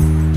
Bye.